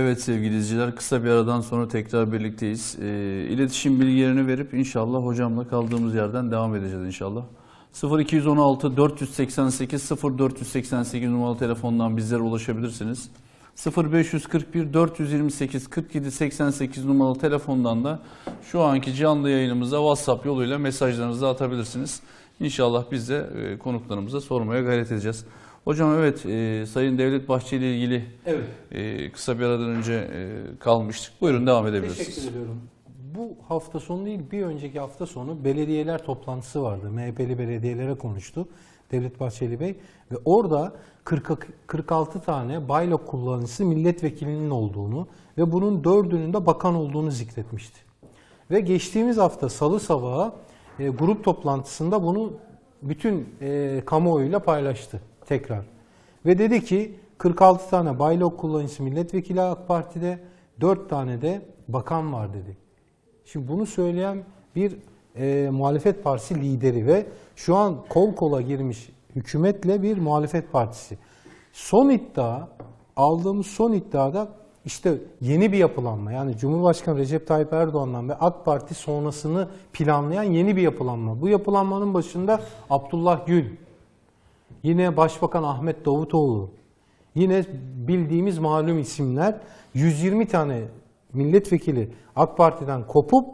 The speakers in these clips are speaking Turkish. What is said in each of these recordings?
Evet sevgili izleyiciler kısa bir aradan sonra tekrar birlikteyiz. E, iletişim bilgilerini verip inşallah hocamla kaldığımız yerden devam edeceğiz inşallah. 0216 488 0488 numaralı telefondan bizlere ulaşabilirsiniz. 0541 428 47 88 numaralı telefondan da şu anki canlı yayınımıza WhatsApp yoluyla mesajlarınızı atabilirsiniz. İnşallah biz de e, konuklarımıza sormaya gayret edeceğiz. Hocam evet e, Sayın Devlet Bahçeli ile ilgili Evet. e, kısa bir aradan önce e, kalmıştık. Buyurun devam edebilirsiniz. Teşekkür ediyorum. Bu hafta sonu değil, bir önceki hafta sonu belediyeler toplantısı vardı. MHP'li belediyelere konuştu Devlet Bahçeli Bey. Ve orada 40, 46 tane baylo kullanıcısı milletvekilinin olduğunu ve bunun dördünün de bakan olduğunu zikretmişti. Ve geçtiğimiz hafta salı sabahı e, grup toplantısında bunu bütün e, kamuoyuyla paylaştı tekrar. Ve dedi ki 46 tane baylok kullanıcısı milletvekili AK Parti'de 4 tane de bakan var dedi. Şimdi bunu söyleyen bir e, muhalefet partisi lideri ve şu an kol kola girmiş hükümetle bir muhalefet partisi. Son iddia, aldığımız son iddiada işte yeni bir yapılanma yani Cumhurbaşkanı Recep Tayyip Erdoğan'dan ve AK Parti sonrasını planlayan yeni bir yapılanma. Bu yapılanmanın başında Abdullah Gül, yine Başbakan Ahmet Davutoğlu, yine bildiğimiz malum isimler 120 tane milletvekili AK Parti'den kopup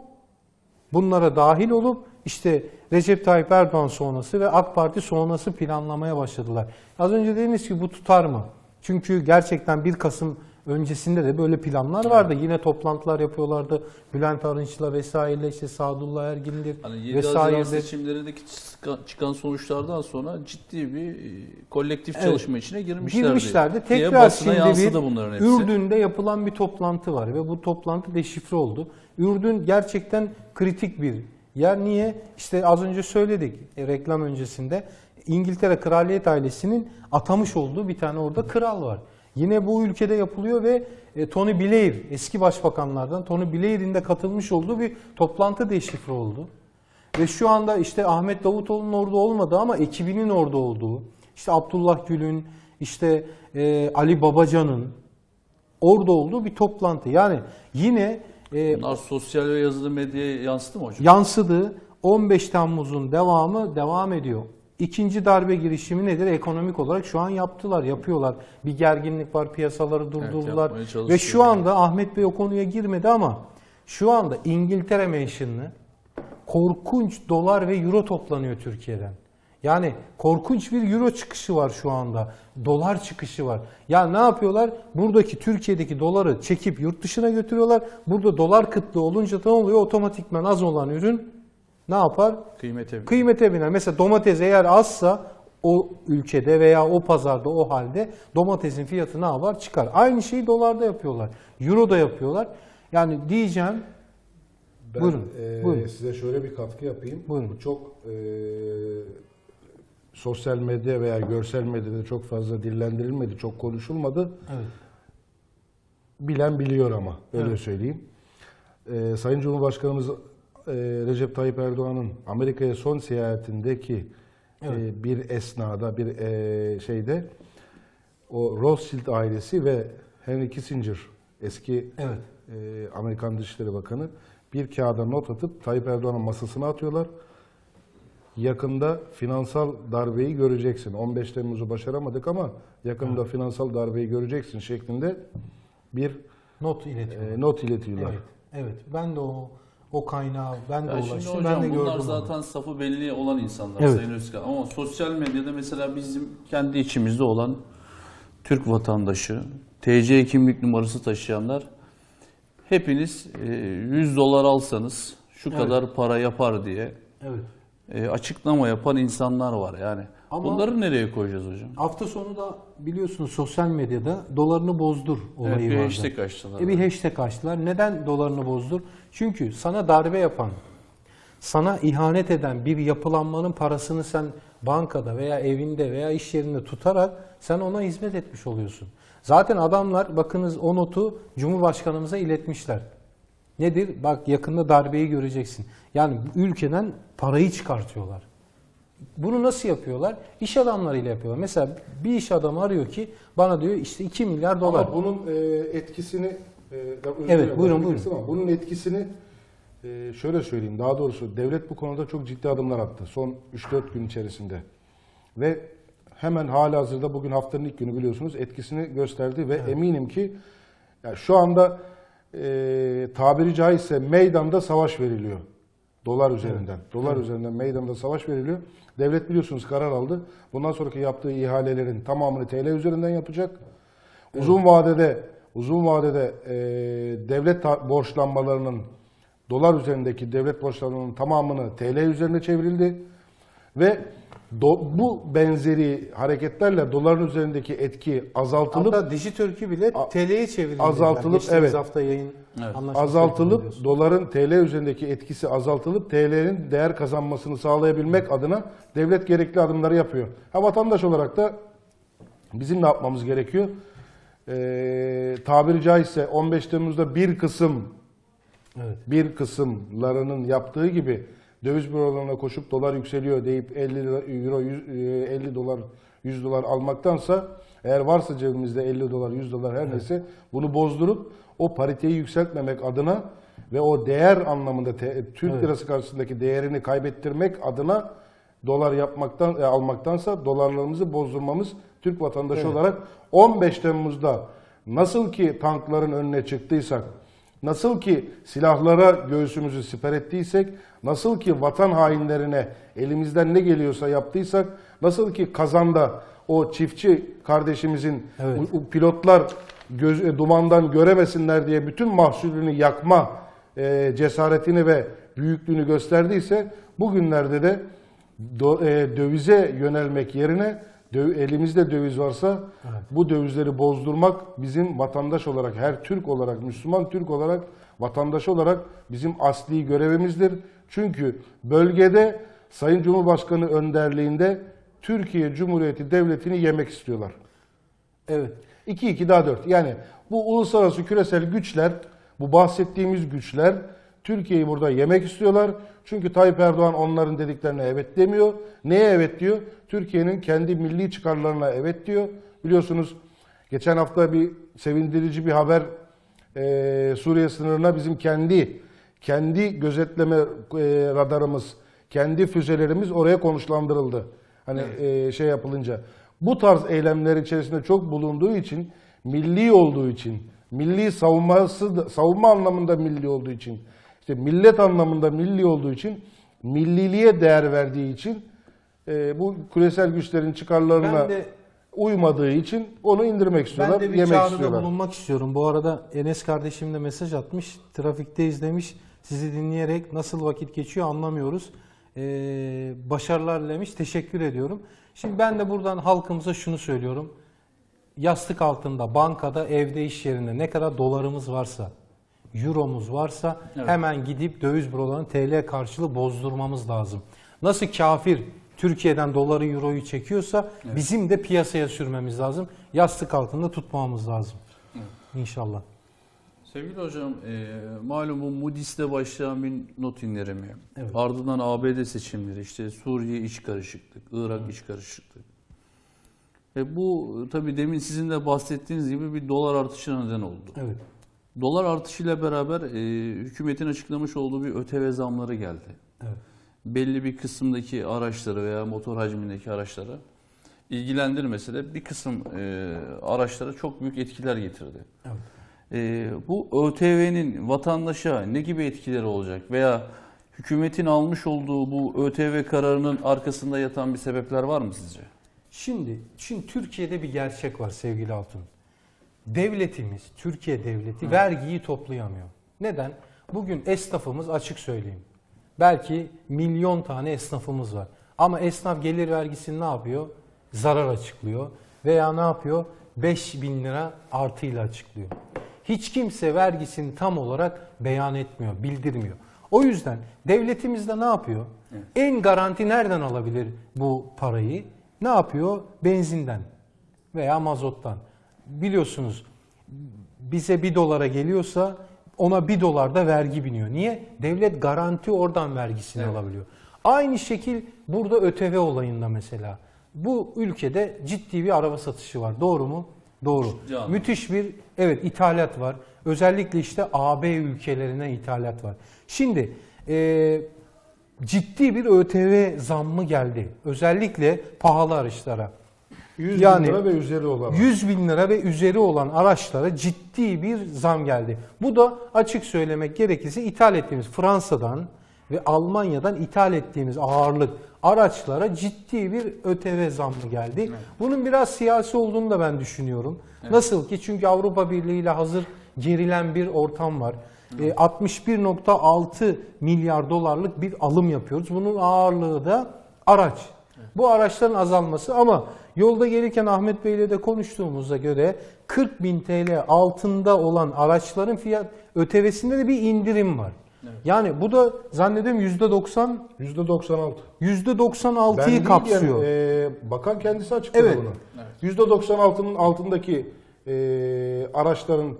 bunlara dahil olup işte Recep Tayyip Erdoğan sonrası ve AK Parti sonrası planlamaya başladılar. Az önce dediniz ki bu tutar mı? Çünkü gerçekten 1 Kasım öncesinde de böyle planlar vardı. Yine toplantılar yapıyorlardı. Bülent Arınç'la vesaireyle işte Sadullah Ergin'dir Hani 7 Haziran vesaire. seçimlerindeki çıkan- sonuçlardan sonra ciddi bir e, kolektif Evet. çalışma içine girmişlerdi. Girmişlerdi. Tekrar şimdi bir. Ürdün'de yapılan bir toplantı var ve bu toplantı deşifre oldu. Ürdün gerçekten kritik bir yer. Niye? İşte az önce söyledik e, reklam öncesinde. İngiltere kraliyet ailesinin atamış olduğu bir tane orada kral var. Yine bu ülkede yapılıyor ve e, Tony Blair eski başbakanlardan Tony Blair'in de katılmış olduğu bir toplantı deşifre oldu. Ve şu anda işte Ahmet Davutoğlu'nun orada olmadığı ama ekibinin orada olduğu, işte Abdullah Gül'ün, işte e, Ali Babacan'ın orada olduğu bir toplantı. Yani yine e, Bunlar sosyal ve yazılı medyaya yansıdı mı hocam? yansıdı. 15 Temmuz'un devamı devam ediyor. İkinci darbe girişimi nedir? Ekonomik olarak şu an yaptılar, yapıyorlar. Bir gerginlik var, piyasaları durdurdular. çalışıyorlar. Ve şu anda Ahmet Bey o konuya girmedi ama şu anda İngiltere menşinli korkunç dolar ve euro toplanıyor Türkiye'den. Yani korkunç bir euro çıkışı var şu anda. Dolar çıkışı var. Ya ne yapıyorlar? Buradaki Türkiye'deki doları çekip yurt dışına götürüyorlar. Burada dolar kıtlığı olunca ne oluyor? Otomatikman az olan ürün ne yapar? Kıymete Kıymete biner. Mesela domates eğer azsa o ülkede veya o pazarda o halde domatesin fiyatı ne yapar? Çıkar. Aynı şeyi dolarda yapıyorlar. Euro'da yapıyorlar. Yani diyeceğim Ben Buyurun, e, buyurun. size şöyle bir katkı yapayım. Buyurun. Bu çok e, sosyal medya veya görsel medyada çok fazla dillendirilmedi, çok konuşulmadı. evet. Bilen biliyor ama öyle Evet. söyleyeyim. E, Sayın Cumhurbaşkanımız e, Recep Tayyip Erdoğan'ın Amerika'ya son seyahatindeki Evet. e, bir esnada, bir e, şeyde o Rothschild ailesi ve Henry Kissinger eski Evet. e, Amerikan Dışişleri Bakanı bir kağıda not atıp Tayyip Erdoğan'ın masasına atıyorlar. Yakında finansal darbeyi göreceksin. 15 Temmuz'u başaramadık ama yakında finansal darbeyi göreceksin şeklinde bir Not iletiyorlar. e, not iletiyorlar. Evet. Evet. Ben de o o kaynağı ben de Ya şimdi ulaştım. hocam Ben de gördüm. bunlar onu. zaten safı belli olan insanlar Evet. Sayın Özkan. Ama sosyal medyada mesela bizim kendi içimizde olan Türk vatandaşı, TC kimlik numarası taşıyanlar hepiniz e, 100 dolar alsanız şu Evet. kadar para yapar diye Evet. e, açıklama yapan insanlar var yani. Ama- Bunları nereye koyacağız hocam? Hafta sonu da biliyorsunuz sosyal medyada dolarını bozdur olayı Evet, bir vardı. hashtag açtılar. E bir hashtag açtılar. Neden dolarını bozdur? Çünkü sana darbe yapan, sana ihanet eden bir yapılanmanın parasını sen bankada veya evinde veya iş yerinde tutarak sen ona hizmet etmiş oluyorsun. Zaten adamlar bakınız o notu Cumhurbaşkanımıza iletmişler. Nedir? Bak yakında darbeyi göreceksin. Yani ülkeden parayı çıkartıyorlar. Bunu nasıl yapıyorlar? İş adamlarıyla yapıyorlar. Mesela bir iş adamı arıyor ki bana diyor işte 2 milyar dolar. Ama bunun e, etkisini e, Evet, buyurun, buyurun. ama bunun etkisini e, şöyle söyleyeyim. Daha doğrusu devlet bu konuda çok ciddi adımlar attı son 3-4 gün içerisinde. Ve hemen hala hazırda bugün haftanın ilk günü biliyorsunuz etkisini gösterdi ve eminim ki ya şu anda e, tabiri caizse meydanda savaş veriliyor. Dolar üzerinden. Dolar üzerinden meydanda savaş veriliyor. Devlet biliyorsunuz karar aldı. Bundan sonraki yaptığı ihalelerin tamamını TL üzerinden yapacak. Uzun vadede uzun vadede e, devlet borçlanmalarının dolar üzerindeki devlet borçlanmalarının tamamını TL üzerine çevrildi ve do- bu benzeri hareketlerle doların üzerindeki etki azaltılıp Hatta Dijitürk'ü bile TL'ye çevrildi. azaltılıp, evet. hafta yayın Evet. azaltılıp doların TL üzerindeki etkisi azaltılıp TL'nin değer kazanmasını sağlayabilmek adına devlet gerekli adımları yapıyor. Ha vatandaş olarak da bizim ne yapmamız gerekiyor? Ee, tabiri caizse 15 Temmuz'da bir kısım Evet. bir kısımlarının yaptığı gibi döviz bürolarına koşup dolar yükseliyor deyip 50 lira- euro 100, e, 50 dolar 100 dolar almaktansa eğer varsa cebimizde 50 dolar 100 dolar her neyse bunu bozdurup o pariteyi yükseltmemek adına ve o değer anlamında te- Türk Evet. lirası karşısındaki değerini kaybettirmek adına dolar yapmaktan e, almaktansa dolarlarımızı bozdurmamız Türk vatandaşı Evet. olarak 15 Temmuz'da nasıl ki tankların önüne çıktıysak Nasıl ki silahlara göğsümüzü siper ettiysek, nasıl ki vatan hainlerine elimizden ne geliyorsa yaptıysak, nasıl ki kazanda o çiftçi kardeşimizin Evet. pilotlar göz, e, dumandan göremesinler diye bütün mahsulünü yakma e, cesaretini ve büyüklüğünü gösterdiyse, bugünlerde de do- e, dövize yönelmek yerine dö- elimizde döviz varsa bu dövizleri bozdurmak bizim vatandaş olarak her Türk olarak Müslüman Türk olarak vatandaş olarak bizim asli görevimizdir. Çünkü bölgede Sayın Cumhurbaşkanı önderliğinde Türkiye Cumhuriyeti Devleti'ni yemek istiyorlar. Evet. 2-2 daha 4. Yani bu uluslararası küresel güçler, bu bahsettiğimiz güçler Türkiye'yi burada yemek istiyorlar. Çünkü Tayyip Erdoğan onların dediklerine evet demiyor. Neye evet diyor? Türkiye'nin kendi milli çıkarlarına evet diyor. Biliyorsunuz geçen hafta bir sevindirici bir haber eee, Suriye sınırına bizim kendi kendi gözetleme eee, radarımız, kendi füzelerimiz oraya konuşlandırıldı. Hani eee, şey yapılınca. Bu tarz eylemler içerisinde çok bulunduğu için, milli olduğu için, milli savunması savunma anlamında milli olduğu için, işte millet anlamında milli olduğu için, milliliğe değer verdiği için eee, bu küresel güçlerin çıkarlarına Ben de uymadığı için onu indirmek istiyorlar, Ben de bir yemek çağrıda istiyorlar. bulunmak istiyorum. Bu arada Enes kardeşim de mesaj atmış. Trafikteyiz demiş. Sizi dinleyerek nasıl vakit geçiyor anlamıyoruz. Ee, başarılar demiş. Teşekkür ediyorum. Şimdi ben de buradan halkımıza şunu söylüyorum. Yastık altında, bankada, evde, iş yerinde ne kadar dolarımız varsa, euromuz varsa hemen gidip döviz bürolarını TL karşılığı bozdurmamız lazım. Nasıl kafir Türkiye'den doları, euroyu çekiyorsa bizim de piyasaya sürmemiz lazım. Yastık altında tutmamamız lazım. İnşallah. Sevgili hocam, e, malum bu Moody's'te başlayan bir not indirimi. Evet. Ardından ABD seçimleri, işte Suriye iç karışıklık, Irak iç karışıklık. E bu tabii demin sizin de bahsettiğiniz gibi bir dolar artışına neden oldu. Evet. Dolar artışıyla beraber e, hükümetin açıklamış olduğu bir ÖTV zamları geldi. Evet. Belli bir kısımdaki araçları veya motor hacmindeki araçları ilgilendirmese de bir kısım e, araçlara çok büyük etkiler getirdi. Evet. E, bu ÖTV'nin vatandaşa ne gibi etkileri olacak veya hükümetin almış olduğu bu ÖTV kararının arkasında yatan bir sebepler var mı sizce? Şimdi, şimdi Türkiye'de bir gerçek var sevgili Altun. Devletimiz, Türkiye devleti vergiyi toplayamıyor. Neden? Bugün esnafımız açık söyleyeyim. Belki milyon tane esnafımız var. Ama esnaf gelir vergisini ne yapıyor? Zarar açıklıyor. Veya ne yapıyor? 5 bin lira artıyla açıklıyor. Hiç kimse vergisini tam olarak beyan etmiyor, bildirmiyor. O yüzden devletimiz de ne yapıyor? En garanti nereden alabilir bu parayı? Ne yapıyor? Benzinden veya mazottan. Biliyorsunuz bize bir dolara geliyorsa ona bir dolar da vergi biniyor. Niye? Devlet garanti oradan vergisini alabiliyor. Aynı şekil burada ÖTV olayında mesela. Bu ülkede ciddi bir araba satışı var. Doğru mu? Doğru. Anlamda. Müthiş bir evet ithalat var. Özellikle işte AB ülkelerine ithalat var. Şimdi e, ciddi bir ÖTV zammı geldi. Özellikle pahalı araçlara. 100 Yani- bin lira ve üzeri olan. 100 bin lira ve üzeri olan araçlara ciddi bir zam geldi. Bu da açık söylemek gerekirse ithal ettiğimiz Fransa'dan ve Almanya'dan ithal ettiğimiz ağırlık araçlara ciddi bir ÖTV zammı geldi. Bunun biraz siyasi olduğunu da ben düşünüyorum. Nasıl ki çünkü Avrupa Birliği ile hazır gerilen bir ortam var. E, 61.6 milyar dolarlık bir alım yapıyoruz. Bunun ağırlığı da araç. Bu araçların azalması ama yolda gelirken Ahmet Bey ile de konuştuğumuza göre 40 bin TL altında olan araçların fiyat ÖTV'sinde de bir indirim var. Yani bu da zannediyorum %90 %96. %96'yı değil kapsıyor. yani, e, bakan kendisi açıkladı Evet. bunu. %96'nın altındaki e, araçların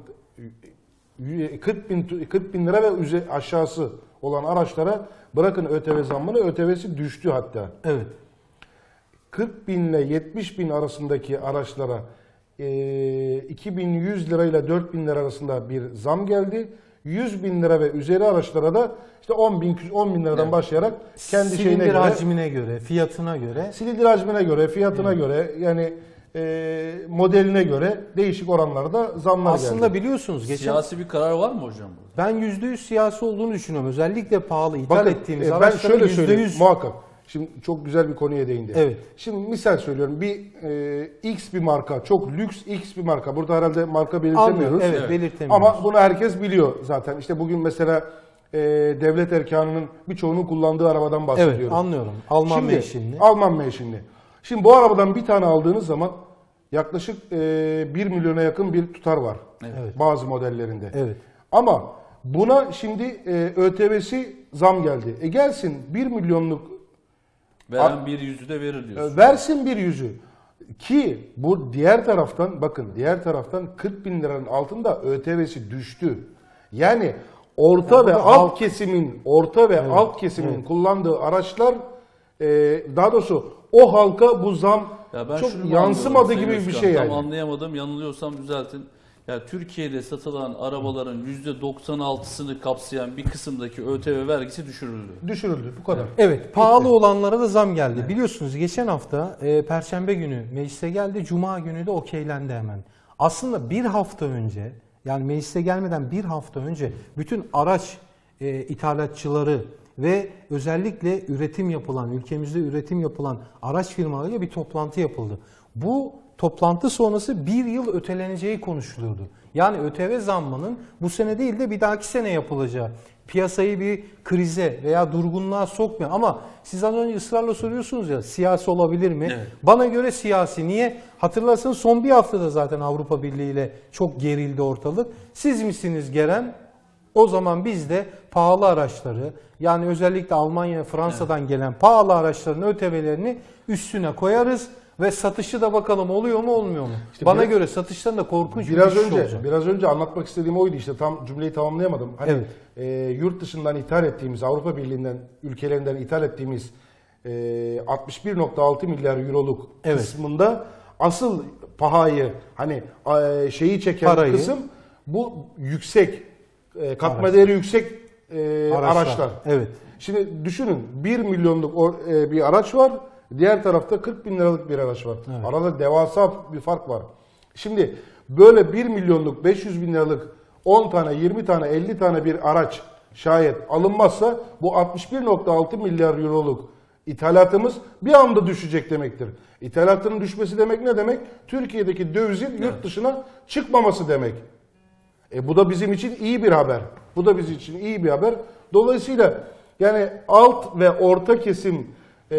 e, 40 bin, 40 bin lira ve üze- aşağısı olan araçlara bırakın ÖTV zammını ÖTV'si düştü hatta. Evet. 40 bin ile 70 bin arasındaki araçlara e, 2100 lirayla 4000 lira arasında bir zam geldi. 100 bin lira ve üzeri araçlara da işte 10 bin, 10 bin liradan başlayarak kendi şeyine Silindir göre hacmine göre, fiyatına göre silindir hacmine göre, fiyatına göre yani e, modeline göre değişik oranlarda zamlar aslında geldi. biliyorsunuz geçen Siyasi bir karar var mı hocam burada? ben %100 siyasi olduğunu düşünüyorum. Özellikle pahalı ithal Bakın ettiğimiz e, ben şöyle söyleyeyim %100 muhakkak. Şimdi çok güzel bir konuya değindi. Evet. Şimdi misal söylüyorum bir e, X bir marka, çok lüks X bir marka. Burada herhalde marka belirtemiyoruz. Evet, Evet. belirtemiyoruz. Ama bunu herkes biliyor zaten. İşte bugün mesela e, devlet erkanının birçoğunun kullandığı arabadan bahsediyorum. Evet, anlıyorum. Alman Şimdi, menşinli. Alman menşinli. Şimdi bu arabadan bir tane aldığınız zaman yaklaşık e, 1 milyona yakın bir tutar var. Evet. Bazı modellerinde. Evet. Ama buna şimdi e, ÖTV'si zam geldi. E gelsin 1 milyonluk Veren bir yüzü de verir e, diyorsun. versin bir yüzü. Ki bu diğer taraftan bakın diğer taraftan 40 bin liranın altında ÖTV'si düştü. Yani orta Ya ve alt halk- kesimin orta ve alt kesimin kullandığı araçlar e, daha doğrusu o halka bu zam Ya ben çok yansımadı gibi bir şey yani. Tam anlayamadım. Yanılıyorsam düzeltin. Ya Türkiye'de satılan arabaların %96'sını kapsayan bir kısımdaki ÖTV vergisi düşürüldü. Düşürüldü bu kadar. Evet, pahalı olanlara da zam geldi. Biliyorsunuz geçen hafta e, Perşembe günü meclise geldi, Cuma günü de okeylendi hemen. Aslında bir hafta önce, yani meclise gelmeden bir hafta önce bütün araç e, ithalatçıları ve özellikle üretim yapılan, ülkemizde üretim yapılan araç firmalarıyla bir toplantı yapıldı. Bu toplantı sonrası bir yıl öteleneceği konuşuluyordu. Yani ÖTV zammının bu sene değil de bir dahaki sene yapılacağı. Piyasayı bir krize veya durgunluğa sokmuyor. Ama siz az önce ısrarla soruyorsunuz ya siyasi olabilir mi? Evet. Bana göre siyasi. Niye? Hatırlarsanız son bir haftada zaten Avrupa Birliği ile çok gerildi ortalık. Siz misiniz gelen? O zaman biz de pahalı araçları yani özellikle Almanya Fransa'dan gelen pahalı araçların ÖTV'lerini üstüne koyarız ve satışı da bakalım oluyor mu olmuyor mu? İşte Bana biraz- göre satıştan da korkunç Biraz bir önce olacak. biraz önce anlatmak istediğim oydu işte tam cümleyi tamamlayamadım. Hani Evet. e, yurt dışından ithal ettiğimiz Avrupa Birliği'nden ülkelerinden ithal ettiğimiz e, 61.6 milyar euroluk Evet. kısmında asıl pahayı hani e, şeyi çeken Parayı. kısım bu yüksek e, katma Araç. değeri yüksek e, Araçlar. araçlar. Evet. Şimdi düşünün 1 milyonluk or- e, bir araç var. Diğer tarafta 40 bin liralık bir araç var. Evet. Arada devasa bir fark var. Şimdi böyle 1 milyonluk 500 bin liralık 10 tane 20 tane 50 tane bir araç şayet alınmazsa bu 61.6 milyar euroluk ithalatımız bir anda düşecek demektir. İthalatının düşmesi demek ne demek? Türkiye'deki dövizin yurt dışına çıkmaması demek. E bu da bizim için iyi bir haber. Bu da bizim için iyi bir haber. Dolayısıyla yani alt ve orta kesim e,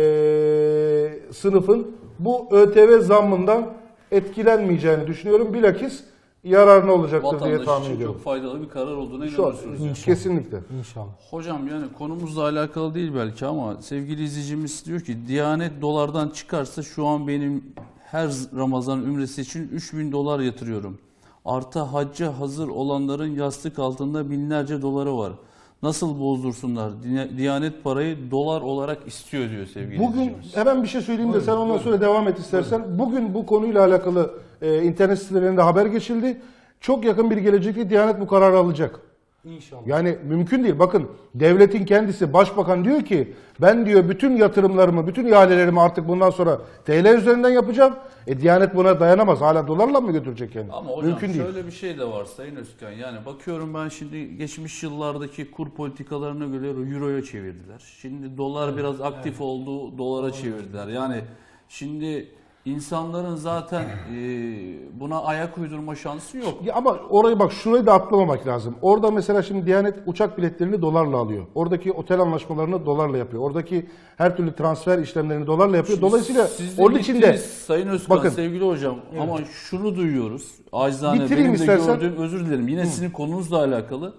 sınıfın bu ÖTV zammından etkilenmeyeceğini düşünüyorum. Bilakis yararına olacaktır diye Vatandaş tahmin için ediyorum. çok faydalı bir karar olduğuna inanıyorsunuz. yani. kesinlikle. İnşallah. Hocam yani konumuzla alakalı değil belki ama sevgili izleyicimiz diyor ki Diyanet dolardan çıkarsa şu an benim her Ramazan ümresi için 3000 dolar yatırıyorum. Artı hacca hazır olanların yastık altında binlerce doları var. Nasıl bozdursunlar? Diyanet parayı dolar olarak istiyor diyor sevgili Bugün hemen bir şey söyleyeyim de sen ondan sonra devam et istersen. Bugün bu konuyla alakalı e, internet sitelerinde haber geçildi. Çok yakın bir gelecekte Diyanet bu kararı alacak. İnşallah. Yani mümkün değil. Bakın devletin kendisi başbakan diyor ki ben diyor bütün yatırımlarımı, bütün ihalelerimi artık bundan sonra TL üzerinden yapacağım. E Diyanet buna dayanamaz. Hala dolarla mı götürecek yani? Ama hocam mümkün değil. şöyle bir şey de var Sayın Özkan. Yani bakıyorum ben şimdi geçmiş yıllardaki kur politikalarına göre euroya çevirdiler. Şimdi dolar biraz aktif oldu, dolara çevirdiler. Yani şimdi insanların zaten e, buna ayak uydurma şansı yok. Ya ama orayı bak şurayı da atlamamak lazım. Orada mesela şimdi Diyanet uçak biletlerini dolarla alıyor. Oradaki otel anlaşmalarını dolarla yapıyor. Oradaki her türlü transfer işlemlerini dolarla yapıyor. Dolayısıyla Siz de onun için de gittiniz Sayın Özkan Bakın. sevgili hocam ama şunu duyuyoruz. Acizane Bitireyim benim de istersen. gördüğüm özür dilerim. Yine sizin konunuzla alakalı.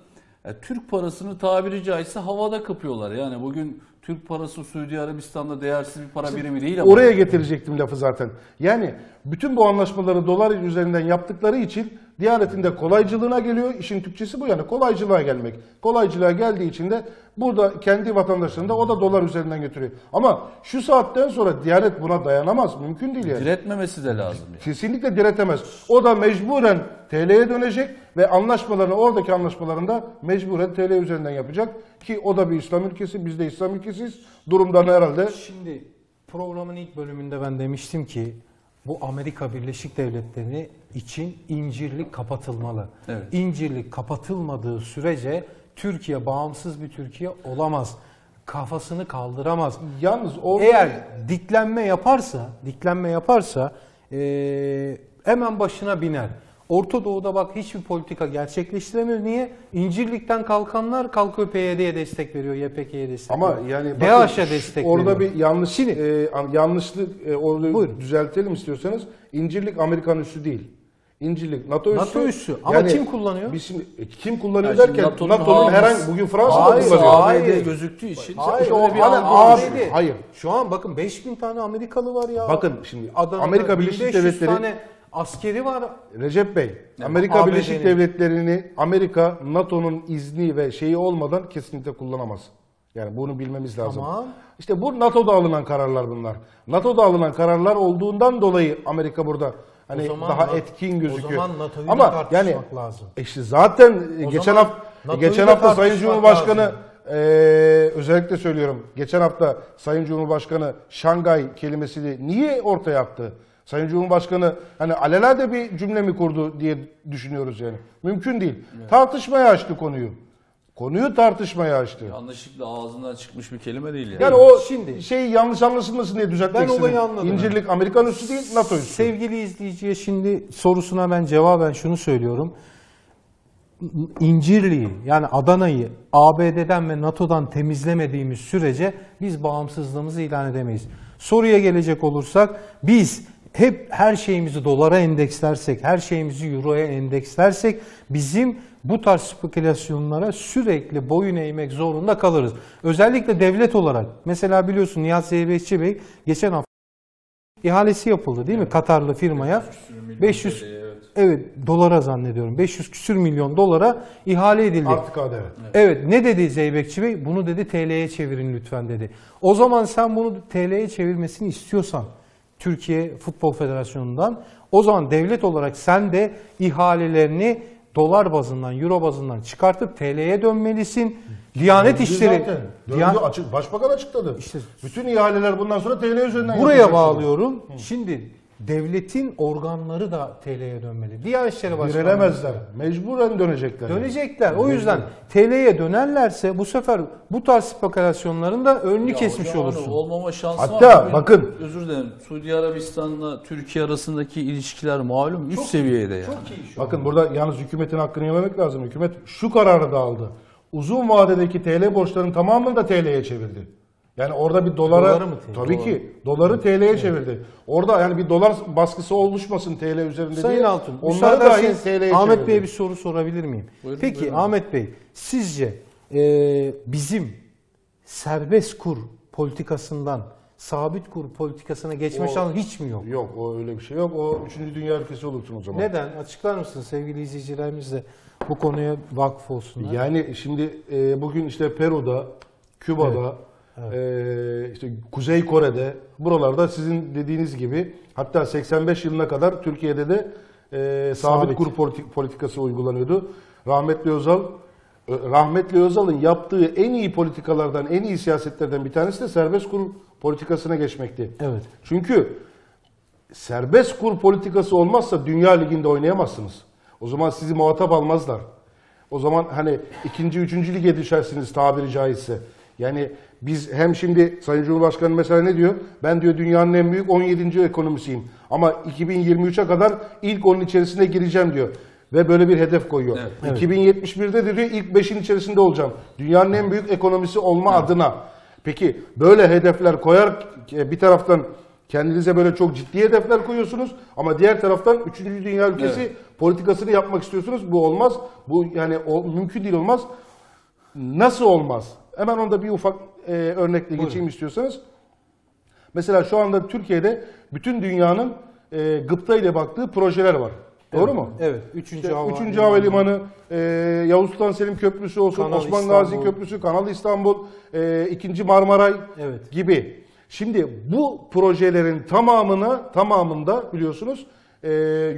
Ya, Türk parasını tabiri caizse havada kapıyorlar. Yani bugün Türk parası Suudi Arabistan'da değersiz bir para birimi değil ama. Oraya getirecektim lafı zaten. Yani bütün bu anlaşmaları dolar üzerinden yaptıkları için Diyanet'in de kolaycılığına geliyor. İşin Türkçesi bu yani kolaycılığa gelmek. Kolaycılığa geldiği için de burada kendi vatandaşlarını da o da dolar üzerinden götürüyor. Ama şu saatten sonra Diyanet buna dayanamaz. Mümkün değil yani. Diretmemesi de lazım. Yani. Kesinlikle diretemez. O da mecburen TL'ye dönecek ve anlaşmalarını oradaki anlaşmalarında mecburen TL üzerinden yapacak. Ki o da bir İslam ülkesi, biz de İslam ülkesiyiz. Durumdan herhalde Şimdi programın ilk bölümünde ben demiştim ki bu Amerika Birleşik Devletleri için incirlik kapatılmalı. Evet. İncirlik kapatılmadığı sürece Türkiye bağımsız bir Türkiye olamaz. Kafasını kaldıramaz. yalnız orada Eğer diklenme yaparsa, diklenme yaparsa eee, hemen başına biner. Orta Doğu'da bak hiçbir politika gerçekleştiremiyor. Niye? İncirlikten kalkanlar kalkıyor PYD'ye destek veriyor, YPG'ye destek Ama veriyor. yani bakın, DAEŞ'e destek orada veriyor. bir yanlış Şimdi- e, an- yanlışlık e, orada Buyurun. düzeltelim istiyorsanız. İncirlik Amerikan üssü değil. İncirlik NATO üssü. NATO üssü. Ama kim kullanıyor? Biz şimdi e, kim kullanıyor Yani derken NATO'nun NATO'nun herhangi bugün Fransa da Hayır, kullanıyor. hayır. Gözüktüğü için Hayır, İşte o bir değil. hayır. Şu an bakın 5000 tane Amerikalı var ya. Bakın şimdi Adana'da Amerika Birleşik 1500 Devletleri tane askeri var. Recep Bey, Amerika ABD'nin. Birleşik Devletleri'ni Amerika NATO'nun izni ve şeyi olmadan kesinlikle kullanamaz. Yani bunu bilmemiz lazım. Tamam. İşte bu NATO'da alınan kararlar bunlar. NATO'da alınan kararlar olduğundan dolayı Amerika burada hani zaman daha etkin gözüküyor. O zaman NATO'yu Ama tartışmak yani lazım. işte zaten O geçen hafta geçen hafta Sayın Cumhurbaşkanı lazım. ee, özellikle söylüyorum. Geçen hafta Sayın Cumhurbaşkanı Şangay kelimesini niye ortaya attı? Sayın Cumhurbaşkanı hani alelade bir cümle mi kurdu diye düşünüyoruz yani. Mümkün değil. Tartışmaya açtı konuyu. Konuyu tartışmaya açtı. yanlışlıkla ağzından çıkmış bir kelime değil yani. Yani o Şimdi- şey yanlış anlaşılmasın diye düzeltmek Ben istedim. olayı anladım. İncirlik Amerikan üssü değil NATO üssü. Sevgili izleyiciye şimdi sorusuna ben cevaben şunu söylüyorum. İncirli'yi yani Adana'yı ABD'den ve NATO'dan temizlemediğimiz sürece biz bağımsızlığımızı ilan edemeyiz. Soruya gelecek olursak biz hep her şeyimizi dolara endekslersek, her şeyimizi euroya endekslersek bizim bu tarz spekülasyonlara sürekli boyun eğmek zorunda kalırız. Özellikle devlet olarak. Mesela biliyorsun Nihat Zeybekçi Bey geçen hafta ihalesi yapıldı değil mi Katarlı firmaya? 500 evet dolara zannediyorum. 500 küsür milyon dolara ihale edildi. Artık KDV. Evet ne dedi Zeybekçi Bey? Bunu dedi TL'ye çevirin lütfen dedi. O zaman sen bunu TL'ye çevirmesini istiyorsan Türkiye Futbol Federasyonu'ndan o zaman devlet olarak sen de ihalelerini dolar bazından, euro bazından çıkartıp TL'ye dönmelisin. Diyanet Döndü işleri zaten. Döndü, Diyan- açık, başbakan açıkladı. İşte- Bütün ihaleler bundan sonra TL üzerinden Buraya bağlıyorum. Şimdi devletin organları da TL'ye dönmeli. Diyanet İşleri Başkanlığı Direnemezler. Mecburen dönecekler. Dönecekler. O yüzden TL'ye dönerlerse bu sefer bu tarz spekülasyonların da önünü Ya kesmiş hocam hani olursun. Olmama şansı Hatta var. Bugün, bakın- Özür dilerim. Suudi Arabistan'la Türkiye arasındaki ilişkiler malum üst seviyede yani. Bakın burada yalnız hükümetin hakkını yememek lazım. Hükümet şu kararı da aldı. Uzun vadedeki TL borçlarının tamamını da TL'ye çevirdi. Yani orada bir dolara Doları mı tabii ki doları TL'ye çevirdi. Orada yani bir dolar baskısı oluşmasın TL üzerinde Sayın diye. Altun, onları ederseniz TL'ye Ahmet çevirdi. Bey'e bir soru sorabilir miyim? Buyurun, Peki buyurun. Ahmet Bey, sizce e, bizim serbest kur politikasından sabit kur politikasına geçme şansı hiç mi yok? Yok o öyle bir şey yok. O 3. dünya ülkesi olursun o zaman. Neden? Açıklar mısın sevgili izleyicilerimiz de bu konuya vakıf olsunlar. Yani şimdi e, bugün işte Peru'da, Küba'da, e, işte Kuzey Kore'de, buralarda sizin dediğiniz gibi hatta 85 yılına kadar Türkiye'de de e, sabit, Sabit. kur politi- politikası uygulanıyordu. Rahmetli Özal, e, Rahmetli Özal'ın yaptığı en iyi politikalardan, en iyi siyasetlerden bir tanesi de serbest kur politikasına geçmekti. Evet. Çünkü serbest kur politikası olmazsa Dünya Ligi'nde oynayamazsınız. O zaman sizi muhatap almazlar. O zaman hani ikinci, üçüncü lige düşersiniz tabiri caizse. Yani biz hem şimdi Sayın Cumhurbaşkanı mesela ne diyor? Ben diyor dünyanın en büyük 17. ekonomisiyim. Ama 2023'e kadar ilk onun içerisine gireceğim diyor. Ve böyle bir hedef koyuyor. Evet. 2071'de de diyor ilk 5'in içerisinde olacağım. Dünyanın en büyük ekonomisi olma adına. Peki böyle hedefler koyar e, bir taraftan kendinize böyle çok ciddi hedefler koyuyorsunuz ama diğer taraftan 3. dünya ülkesi Evet. politikasını yapmak istiyorsunuz. Bu olmaz. Bu yani o, mümkün değil olmaz. Nasıl olmaz? Hemen onda bir ufak e, örnekle geçeyim istiyorsanız. Mesela şu anda Türkiye'de bütün dünyanın e, gıpta ile baktığı projeler var. Doğru mu? Evet. Üçüncü İşte hava. Üçüncü Havalimanı, e, Yavuz Sultan Selim Köprüsü olsun, Kanal Osman Gazi İstanbul. Köprüsü, Kanal İstanbul, e, ikinci Marmaray Evet. gibi. Şimdi bu projelerin tamamına tamamında biliyorsunuz e,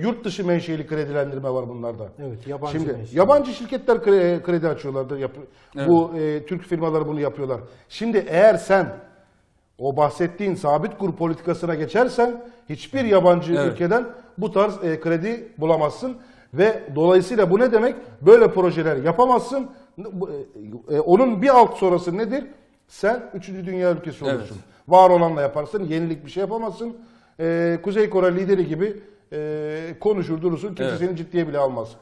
yurt dışı menşeli kredilendirme var bunlarda. Evet, yabancı Şimdi menşeli. yabancı şirketler kre- kredi açıyorlardır. Yap- Bu e, Türk firmaları bunu yapıyorlar. Şimdi eğer sen o bahsettiğin sabit kur politikasına geçersen hiçbir yabancı Evet. ülkeden bu tarz e, kredi bulamazsın ve dolayısıyla bu ne demek? Böyle projeler yapamazsın. E, e, onun bir alt sonrası nedir? Sen 3. dünya ülkesi Evet. olursun. Var olanla yaparsın, yenilik bir şey yapamazsın. E, Kuzey Kore lideri gibi e, konuşur durursun, kimse Evet. seni ciddiye bile almaz.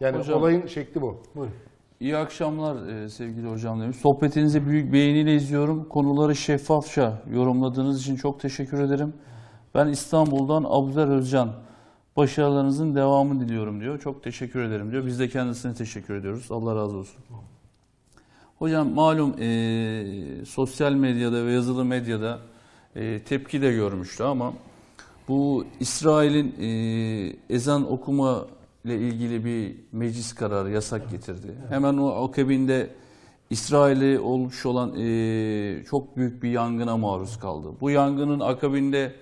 Yani Hocam- olayın şekli bu. Buyurun. İyi akşamlar e, sevgili hocam demiş. Sohbetinizi büyük beğeniyle izliyorum. Konuları şeffafça yorumladığınız için çok teşekkür ederim. Ben İstanbul'dan Abuzer Özcan. Başarılarınızın devamını diliyorum diyor. Çok teşekkür ederim diyor. Biz de kendisine teşekkür ediyoruz. Allah razı olsun. Hocam malum e, sosyal medyada ve yazılı medyada e, tepki de görmüştü ama bu İsrail'in e, ezan okuma ile ilgili bir meclis kararı yasak getirdi. Hemen o akabinde İsrail'e olmuş olan e, çok büyük bir yangına maruz kaldı. Bu yangının akabinde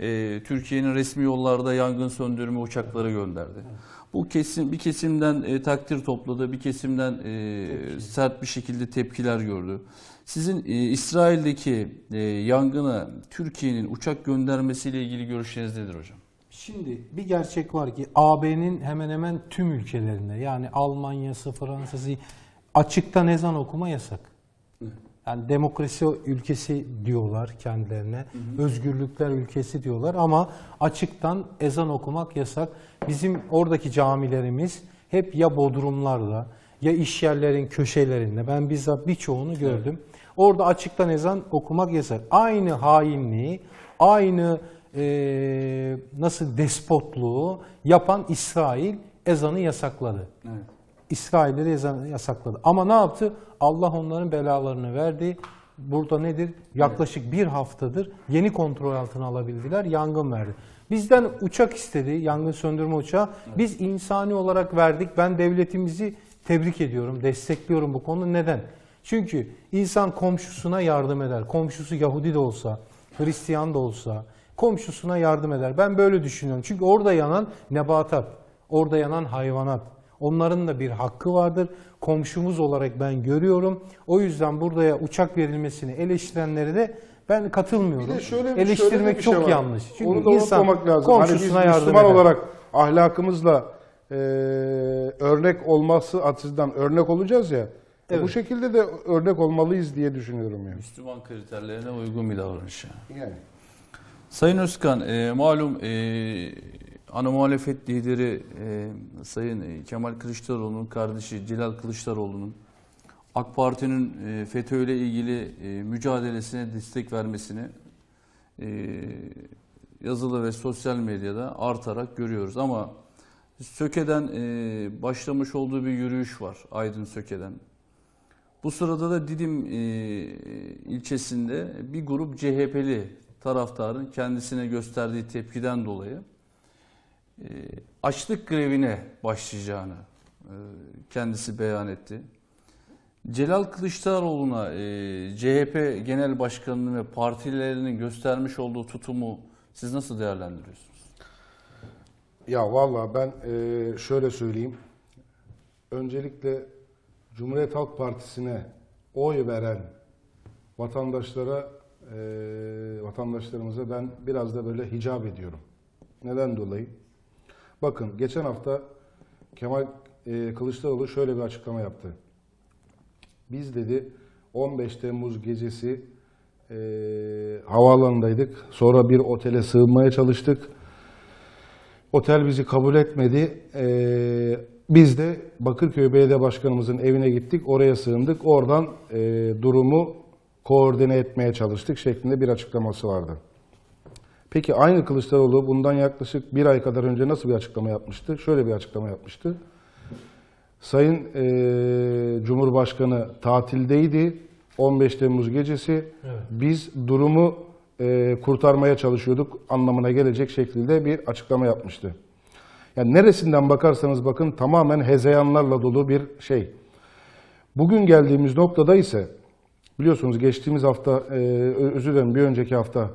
e, Türkiye'nin resmi yollarda yangın söndürme uçakları gönderdi. Bu kesim bir kesimden e, takdir topladı, bir kesimden e, sert bir şekilde tepkiler gördü. Sizin e, İsrail'deki e, yangına Türkiye'nin uçak göndermesiyle ilgili görüşleriniz nedir hocam? Şimdi bir gerçek var ki AB'nin hemen hemen tüm ülkelerinde yani Almanya'sı, Fransa'sı açıktan ezan okuma yasak. Yani demokrasi ülkesi diyorlar kendilerine. Özgürlükler ülkesi diyorlar ama açıktan ezan okumak yasak. Bizim oradaki camilerimiz hep ya bodrumlarda ya iş yerlerin köşelerinde. Ben bizzat birçoğunu gördüm. Orada açıktan ezan okumak yasak. Aynı hainliği, aynı eee, nasıl despotluğu yapan İsrail ezanı yasakladı. Evet. İsrail'de de ezanı yasakladı. Ama ne yaptı? Allah onların belalarını verdi. Burada nedir? Yaklaşık bir haftadır yeni kontrol altına alabildiler. Yangın verdi. Bizden uçak istedi, yangın söndürme uçağı. Biz insani olarak verdik. Ben devletimizi tebrik ediyorum, destekliyorum bu konu. Neden? Çünkü insan komşusuna yardım eder. Komşusu Yahudi de olsa, Hristiyan da olsa komşusuna yardım eder. Ben böyle düşünüyorum. Çünkü orada yanan nebatat, orada yanan hayvanat. Onların da bir hakkı vardır. Komşumuz olarak ben görüyorum. O yüzden buraya uçak verilmesini eleştirenlere de ben katılmıyorum. Bir de şöyle bir, Eleştirmek şöyle bir çok şey var. yanlış. Çünkü Onu da insan unutmamak lazım. Hani biz komşusuna yardım Müslüman eder. olarak ahlakımızla e, örnek olması açısından örnek olacağız ya. E, Evet. Bu şekilde de örnek olmalıyız diye düşünüyorum yani. Müslüman kriterlerine uygun bir davranış. yani. Sayın Özkan, e, malum e, ana muhalefet lideri e, Sayın e, Kemal Kılıçdaroğlu'nun kardeşi Celal Kılıçdaroğlu'nun AK Parti'nin e, FETÖ ile ilgili e, mücadelesine destek vermesini e, yazılı ve sosyal medyada artarak görüyoruz. Ama Söke'den e, başlamış olduğu bir yürüyüş var, Aydın Söke'den. Bu sırada da Didim e, ilçesinde bir grup CHP'li taraftarın kendisine gösterdiği tepkiden dolayı e, açlık grevine başlayacağını e, kendisi beyan etti. Celal Kılıçdaroğlu'na e, CHP Genel Başkanı'nın ve partilerinin göstermiş olduğu tutumu siz nasıl değerlendiriyorsunuz? Ya valla ben e, şöyle söyleyeyim. Öncelikle Cumhuriyet Halk Partisi'ne oy veren vatandaşlara, e, vatandaşlarımıza ben biraz da böyle hicap ediyorum. Neden dolayı? Bakın geçen hafta Kemal e, Kılıçdaroğlu şöyle bir açıklama yaptı. Biz dedi 15 Temmuz gecesi e, havaalanındaydık. Sonra bir otele sığınmaya çalıştık. Otel bizi kabul etmedi. Ee, biz de Bakırköy Belediye Başkanımızın evine gittik. Oraya sığındık. Oradan e, durumu koordine etmeye çalıştık şeklinde bir açıklaması vardı. Peki aynı Kılıçdaroğlu bundan yaklaşık bir ay kadar önce nasıl bir açıklama yapmıştı? Şöyle bir açıklama yapmıştı. Sayın e, Cumhurbaşkanı tatildeydi 15 Temmuz gecesi. Biz durumu e, kurtarmaya çalışıyorduk anlamına gelecek şekilde bir açıklama yapmıştı. Yani neresinden bakarsanız bakın tamamen hezeyanlarla dolu bir şey. Bugün geldiğimiz noktada ise biliyorsunuz geçtiğimiz hafta, e, özür dilerim bir önceki hafta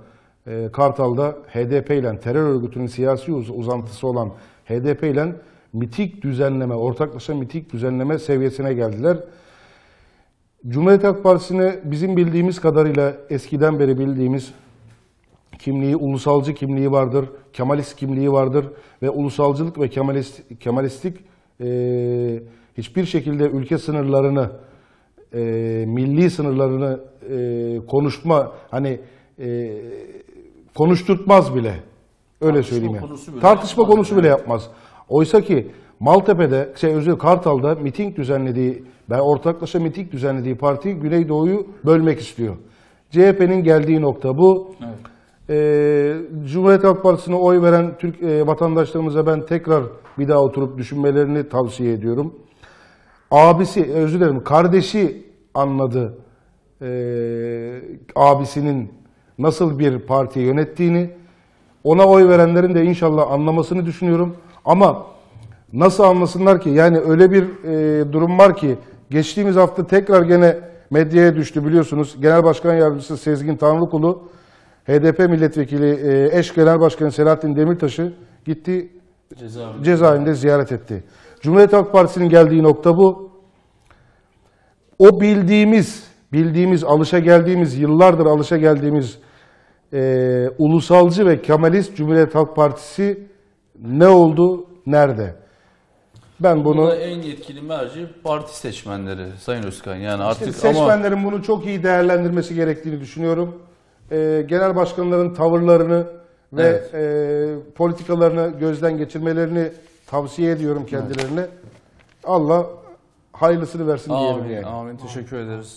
e, Kartal'da HDP ile terör örgütünün siyasi uz- uzantısı olan HDP ile mitik düzenleme, ortaklaşa mitik düzenleme seviyesine geldiler. Cumhuriyet Halk Partisi'ne bizim bildiğimiz kadarıyla eskiden beri bildiğimiz kimliği, ulusalcı kimliği vardır, Kemalist kimliği vardır ve ulusalcılık ve Kemalist, Kemalistlik e, hiçbir şekilde ülke sınırlarını, e, milli sınırlarını e, konuşma, hani e, konuşturtmaz bile. Öyle Tartışma söyleyeyim. yani. konusu bile Tartışma yapmaz konusu bile yapmaz. Oysa ki Maltepe'de, şey özür Kartal'da miting düzenlediği, ben ortaklaşa miting düzenlediği parti Güneydoğu'yu bölmek istiyor. CHP'nin geldiği nokta bu. Evet. Ee, Cumhuriyet Halk Partisi'ne oy veren Türk e, vatandaşlarımıza ben tekrar bir daha oturup düşünmelerini tavsiye ediyorum. Abisi, özür dilerim, kardeşi anladı ee, abisinin nasıl bir parti yönettiğini. Ona oy verenlerin de inşallah anlamasını düşünüyorum. Ama nasıl anlasınlar ki? Yani öyle bir e, durum var ki geçtiğimiz hafta tekrar gene medyaya düştü biliyorsunuz. Genel Başkan Yardımcısı Sezgin Tanrıkulu, HDP milletvekili e, eş genel başkanı Selahattin Demirtaş'ı gitti Cezaevinde. cezaevinde ziyaret etti. Cumhuriyet Halk Partisi'nin geldiği nokta bu. O bildiğimiz, bildiğimiz, alışa geldiğimiz, yıllardır alışa geldiğimiz e, ulusalcı ve Kemalist Cumhuriyet Halk Partisi ne oldu, nerede? Ben bunu Burada en yetkili merci parti seçmenleri Sayın Özkan. Yani artık İşte ama seçmenlerin bunu çok iyi değerlendirmesi gerektiğini düşünüyorum. Ee, genel başkanların tavırlarını ve Evet. e, politikalarını gözden geçirmelerini tavsiye ediyorum kendilerine. Allah hayırlısını versin diyelim Amin, yani. amin. Teşekkür ederiz.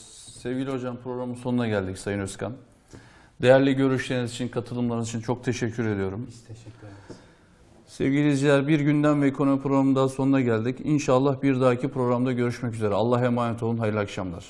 Sevgili hocam programın sonuna geldik Sayın Özkan. Değerli görüşleriniz için, katılımlarınız için çok teşekkür ediyorum. Biz teşekkür ederiz. Sevgili izleyiciler bir gündem ve ekonomi programının daha sonuna geldik. İnşallah bir dahaki programda görüşmek üzere. Allah'a emanet olun. Hayırlı akşamlar.